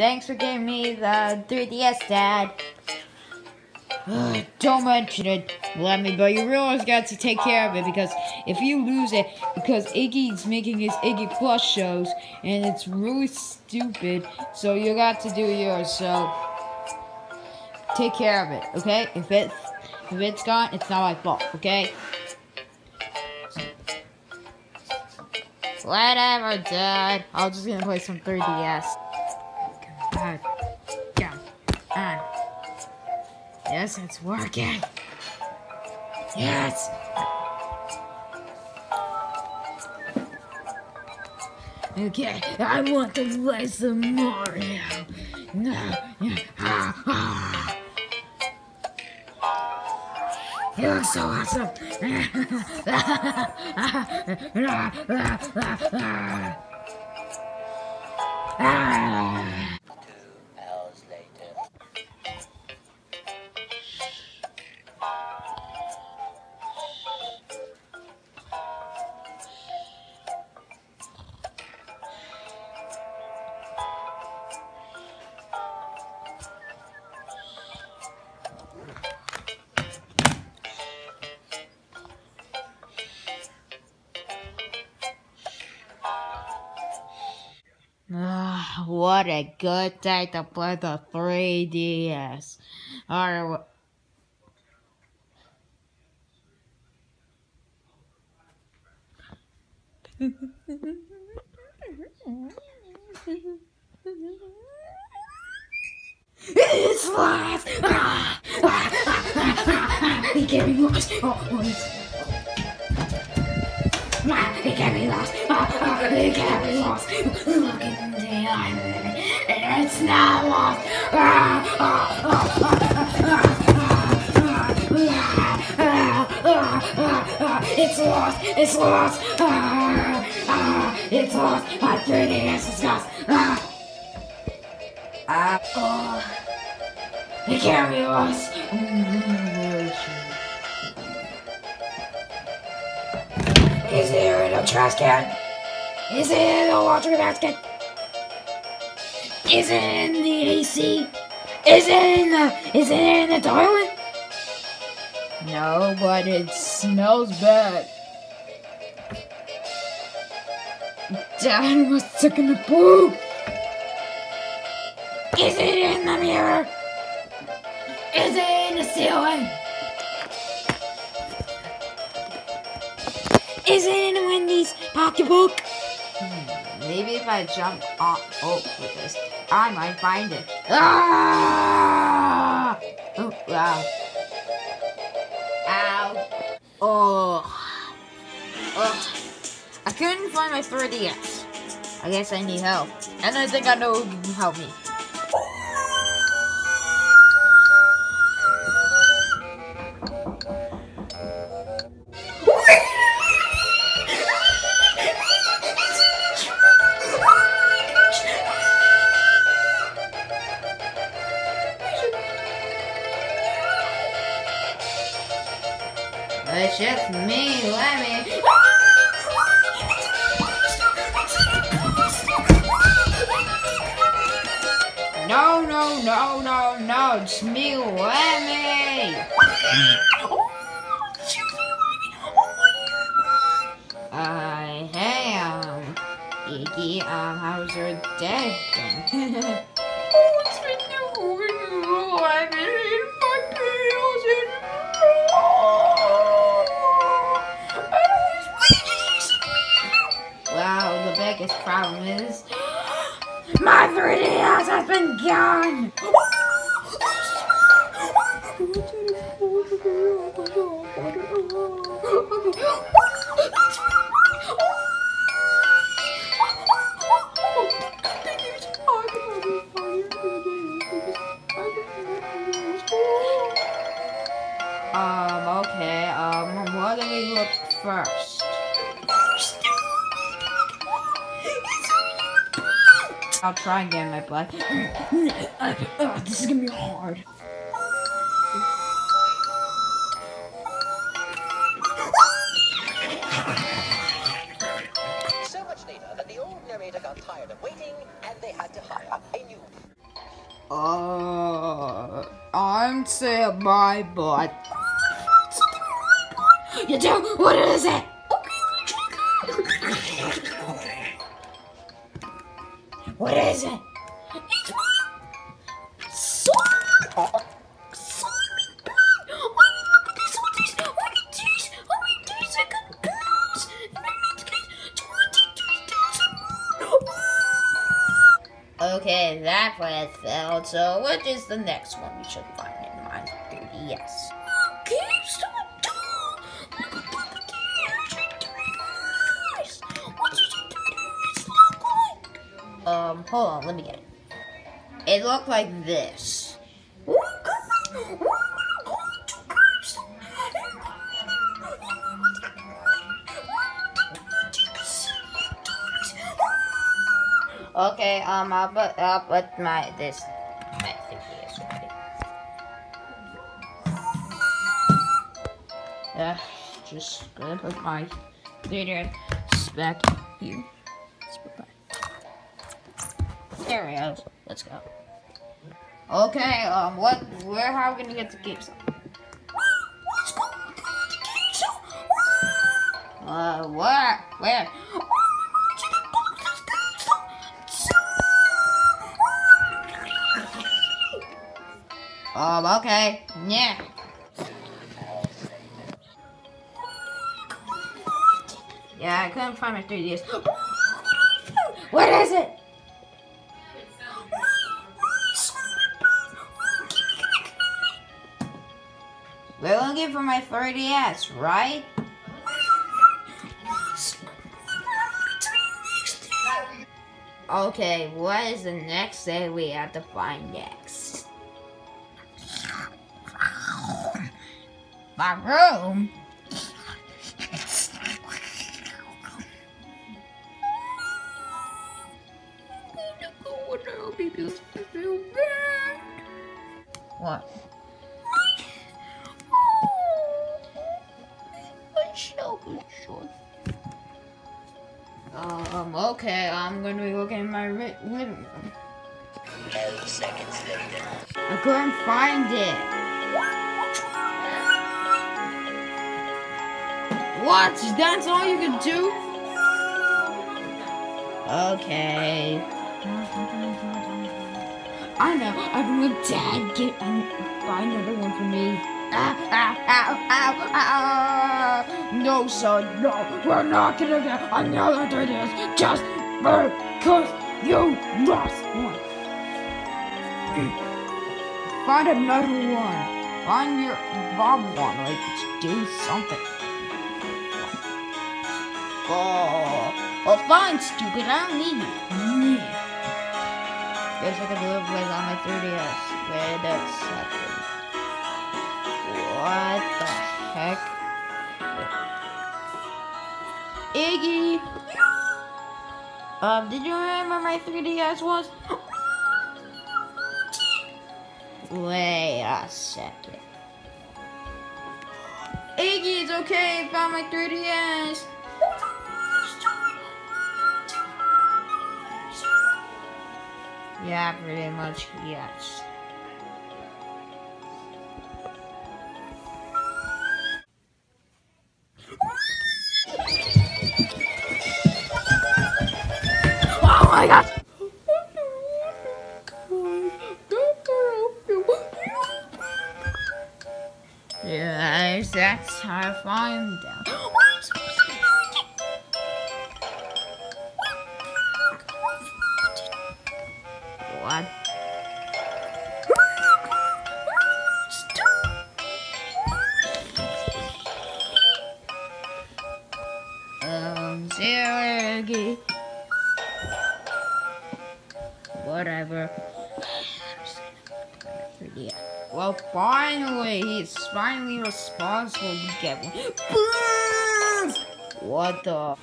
Thanks for giving me the 3DS, Dad. Don't mention it, Lemmy, but you realize got to take care of it because if you lose it, because Iggy's making his Iggy Plus shows, and it's really stupid, so you got to do yours, so take care of it, okay? If it's, if it's gone, it's not my fault, okay? Whatever, Dad. I'm just gonna play some 3DS. God. Yeah. Ah. Yes, it's working. Yes. Okay, I want to play some Mario. No. Ah, ah. You look so awesome. Ah. What a good day to play the 3DS. Alright, It's live! Ah, ah, ah, he can't be lost. Oh, he can't be lost. He can't be lost. It's not lost. It's lost. It's lost. It's lost. My 3D is disgust. It can't be lost. Is there a trash can? Is there a laundry basket? Is uh, it in the AC? Is it in the is it in the toilet? No, but it smells bad. Dad was taking a poop. Is it in the mirror? Is it in the ceiling? Is it in Wendy's pocketbook? Maybe if I jump on over this, I might find it. Ah! Oh, wow. Ow. Oh. Oh. I couldn't find my 3DS. I guess I need help. And I think I know who can help me. Me, Lemmy. I am. Iggy, um, how's your day going? Wow, the biggest problem is my 3DS has been gone. Um, okay, um, what do we look first? I'll try again, my uh, this is gonna be hard. They had to hire a new Uh, I'm saying my butt. You do? What is it? What is it? Okay, that one failed. So, what is the next one we should find in my 3DS? Okay, so dumb. Like a puppeteer. Triggers. What did you do to this look like? Um, hold on, let me get it. It looked like this. Okay, um, I'll put, I'll put my, this, my 3DS right Uh, just gonna put my 3DS back here. Let's put my- There we go. Let's go. Okay, um, what, where, how are we gonna get to GameStop? Uh, where, where? Um, okay, yeah. Yeah, I couldn't find my 3DS. What is it? We're looking for my 3DS, right? Okay, what is the next thing we have to find next? My room? What? Um, okay, I'm gonna be looking in my living room. 12 seconds later. I couldn't find it. What? That's all you can do? Okay. I know. I remember Dad get buy another one for me. Ah, ow, ow, ow. No, son, no. We're not gonna get another 3DS just because you lost one. Find another one. Find your Bob one. Like, do something. Oh, well, fine, stupid. I don't need you. Yeah. Guess I can live with on my 3DS. Wait a second. What the heck? Iggy! Um, did you remember my 3DS was? Wait a second. Iggy, it's okay. I found my 3DS. Yeah, pretty much, yes. Oh my god. Yes, that's how I find them. Ziggy. Whatever. Yeah. Well, finally, he's finally responsible to get one. What the?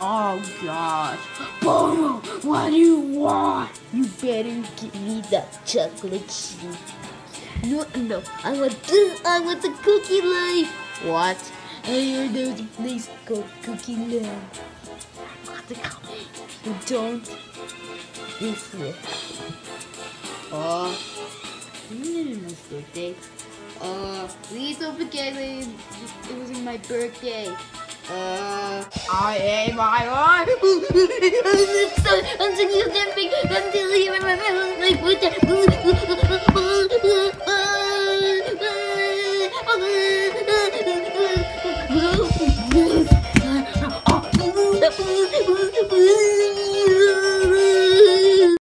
Oh gosh. Bono, what do you want? You better give me that chocolate chip. No, no, I want the, I want the cookie life. What? I heard there's a place called Cookie Land. You don't. This way. Oh. My birthday. Uh, please don't forget it. It was my birthday. I am my life. Until you get big, until you my